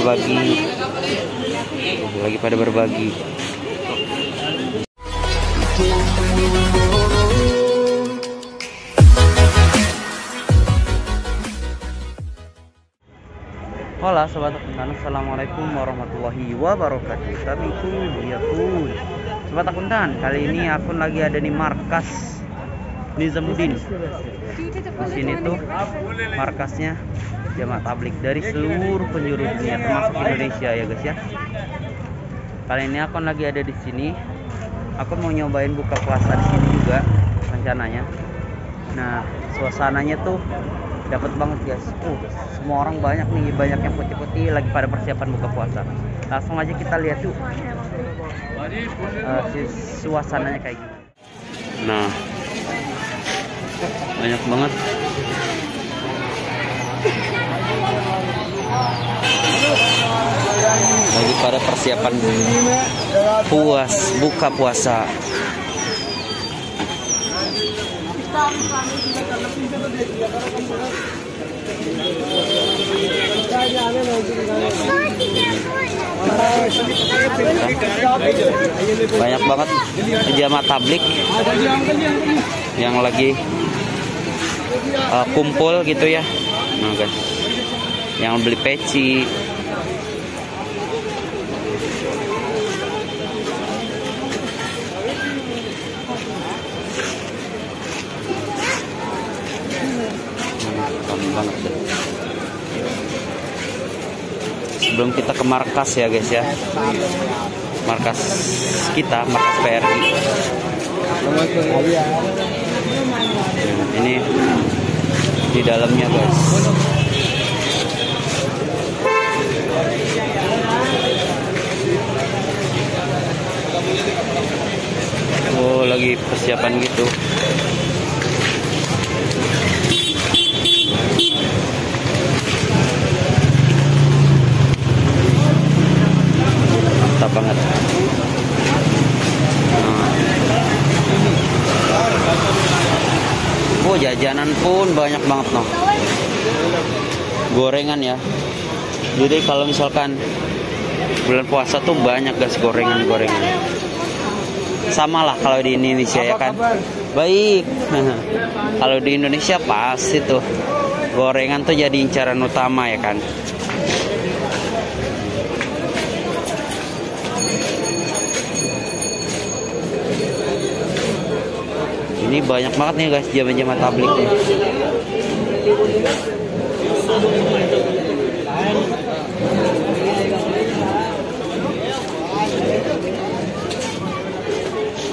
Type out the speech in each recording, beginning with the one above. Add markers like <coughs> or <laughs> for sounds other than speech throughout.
berbagi lagi pada berbagi Hola sobat akuntan, assalamualaikum warahmatullahi wabarakatuh. Kami pun dia. Sobat akuntan, kali ini akun lagi ada di markas Nizamuddin. Di sini tuh markasnya jamaah tablik dari seluruh penjuru dunia termasuk Indonesia ya guys ya. Kali ini akun lagi ada di sini. Aku mau nyobain buka puasa di sini juga rencananya. Nah, suasananya tuh dapat banget guys. Uh, semua orang banyak nih, banyak yang putih-putih lagi pada persiapan buka puasa. Langsung aja kita lihat yuk. Uh, si suasananya kayak gini. Nah, banyak banget. Lagi pada persiapan puas buka puasa. Banyak banget jamaah tablik yang lagi uh, kumpul gitu ya. Nah, guys. Yang beli peci. Sebelum kita ke markas ya guys ya. Markas kita, markas PRI. Ini di dalamnya guys. Oh, lagi persiapan gitu. Mantap banget. Nah. Oh, jajanan pun banyak banget noh. Gorengan ya. Jadi kalau misalkan bulan puasa tuh banyak guys gorengan-gorengan. Sama lah kalau di Indonesia ya kan. Baik. <laughs> kalau di Indonesia pasti tuh gorengan tuh jadi incaran utama ya kan. Ini banyak banget nih guys jam-jam tablik nih.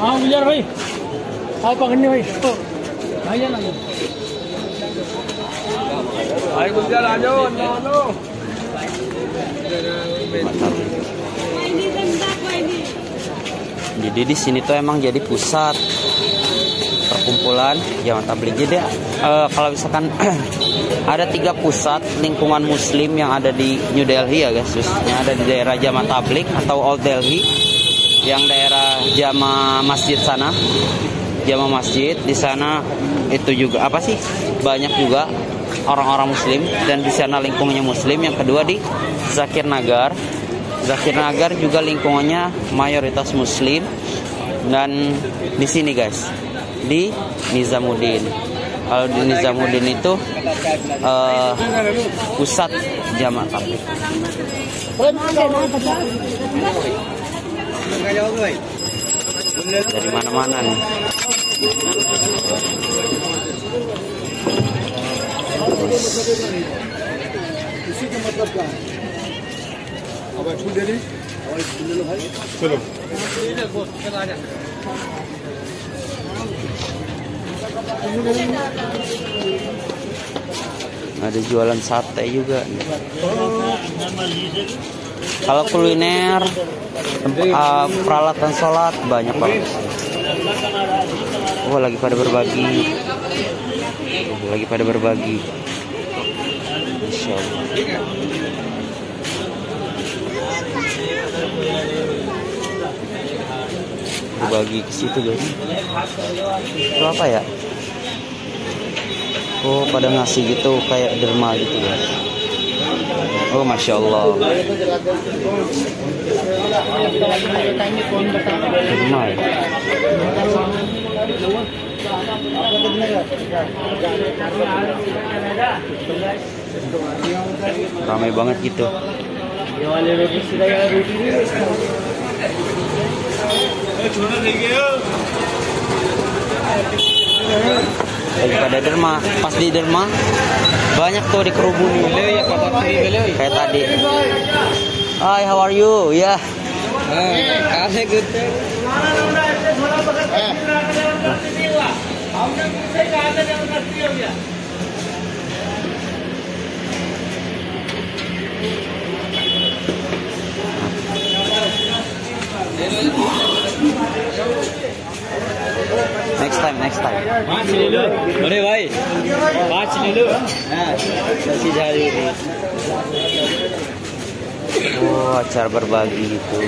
हाँ गुजर भाई हाँ पकड़ने भाई तो भैया ना भाई गुजर आ जाओ अंदर आ जाओ Jadi di sini tuh emang jadi pusat perkumpulan jamaah tabligh. Jadi uh, kalau misalkan <clears throat> ada tiga pusat lingkungan Muslim yang ada di New Delhi ya guys, khususnya ada di daerah jamaah tabligh atau Old Delhi, yang daerah jamaah masjid sana, jamaah masjid di sana itu juga apa sih banyak juga orang-orang Muslim dan di sana lingkungannya Muslim. Yang kedua di Zakir Nagar, Zakir Nagar juga lingkungannya mayoritas Muslim dan di sini guys di Nizamuddin. Kalau di Nizamuddin itu uh, pusat jamaah tabligh. Dari mana-mana nih. इसी Ada jualan sate juga. Kalau kuliner, uh, peralatan sholat banyak banget. Oh lagi pada berbagi, lagi pada berbagi. Berbagi ke situ guys. Itu apa ya? Oh pada ngasih gitu kayak derma gitu guys. Oh, masya Allah. Ramai. Ramai banget gitu. Lagi pada derma, pas di derma banyak tuh dikerubuni. Kayak tadi. Hi, how are you? Ya. Next time, next time. पाँच ले लो अरे भाई पाँच ले लो हाँ नसी जा रही है Oh, acara berbagi gitu.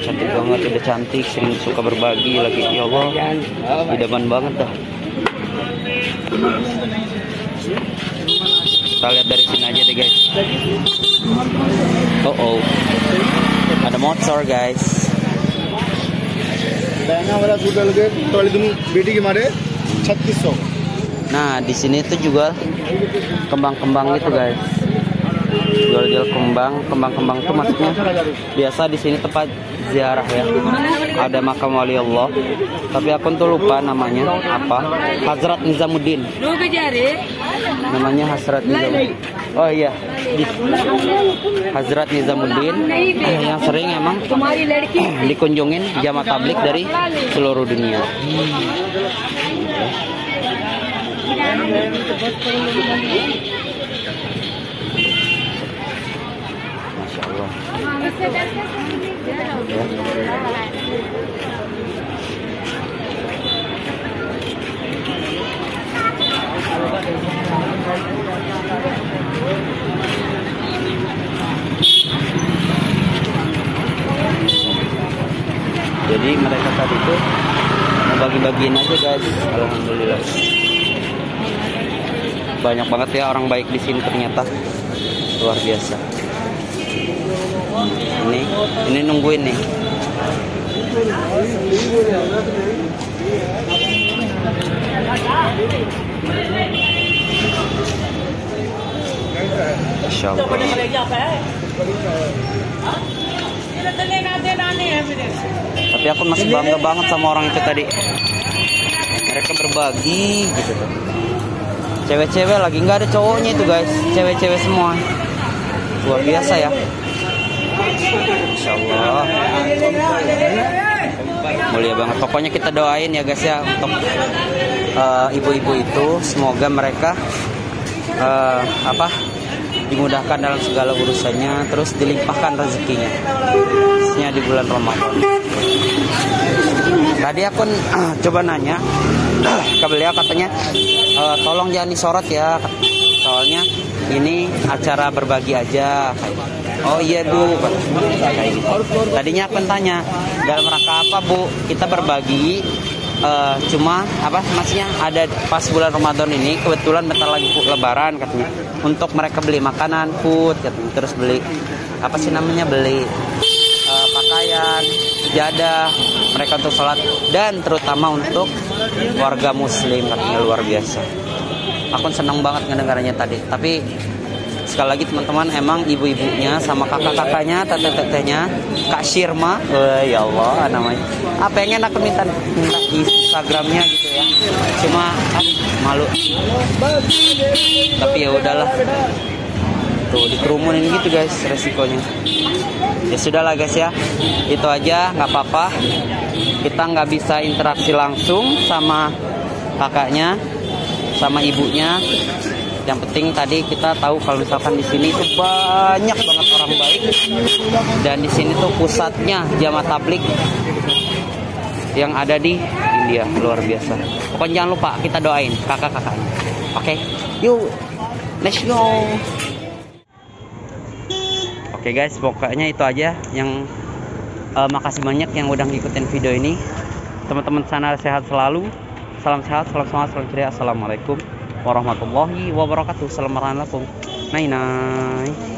Cantik banget, udah cantik, sering suka berbagi lagi. Ya Allah, idaman banget dah. Kita lihat dari sini aja deh guys. Oh oh, ada motor guys. बहना वाला सूट लगे तो वाली दोनों बेटी के मारे छत्तीस सौ Nah, di sini tuh juga kembang-kembang gitu, guys. Jual-jual kembang, kembang-kembang tuh maksudnya biasa di sini tempat ziarah ya. Ada makam wali Allah. Tapi aku tuh lupa namanya apa. Hazrat Nizamuddin. Namanya Hazrat Nizamuddin. Oh iya, Hazrat Nizamuddin yang sering emang dikunjungin jamaah tablik dari seluruh dunia. Masya Jadi mereka tadi mau bagi-bagiin aja guys. Alhamdulillah. Banyak banget ya orang baik di sini ternyata. Luar biasa. Ini ini nungguin nih. Tapi aku masih bangga banget sama orang itu tadi. Mereka berbagi gitu. Cewek-cewek lagi nggak ada cowoknya itu guys, cewek-cewek semua. Luar biasa ya. Masya Allah. Mulia banget. Pokoknya kita doain ya guys ya untuk eh, ibu-ibu itu semoga mereka eh, apa dimudahkan dalam segala urusannya, terus dilimpahkan rezekinya. Khususnya di bulan Ramadan. Tadi aku eh, <clears throat> coba nanya <coughs> ke beliau katanya "Eh, tolong jangan disorot ya soalnya ini acara berbagi aja. Oh iya bu. Tadinya aku tanya dalam rangka apa bu? Kita berbagi eh, cuma apa maksudnya ada pas bulan Ramadan ini kebetulan bentar lagi lebaran katanya. Untuk mereka beli makanan food katanya. Terus beli apa sih namanya beli sejadah, mereka untuk sholat dan terutama untuk warga muslim katanya luar biasa. Aku senang banget ngedengarnya tadi. Tapi sekali lagi teman-teman emang ibu-ibunya sama kakak-kakaknya, tete-tetenya, Kak Shirma, eh, ya Allah namanya. Ah pengen aku minta minta Instagramnya gitu ya. Cuma ah, malu. Tapi ya udahlah. Tuh dikerumunin gitu guys resikonya ya sudah lah guys ya. Itu aja nggak apa-apa. Kita nggak bisa interaksi langsung sama kakaknya sama ibunya. Yang penting tadi kita tahu kalau misalkan di sini itu banyak banget orang baik. Dan di sini tuh pusatnya jamaah tablik yang ada di India. Luar biasa. Pokoknya jangan lupa kita doain kakak-kakaknya. Oke yuk. Let's go Oke guys, pokoknya itu aja yang eh, makasih banyak yang udah ngikutin video ini. teman-teman sana sehat selalu. Salam sehat salam semangat salam ceria. Assalamualaikum warahmatullahi wabarakatuh. Assalamualaikum. Nai nai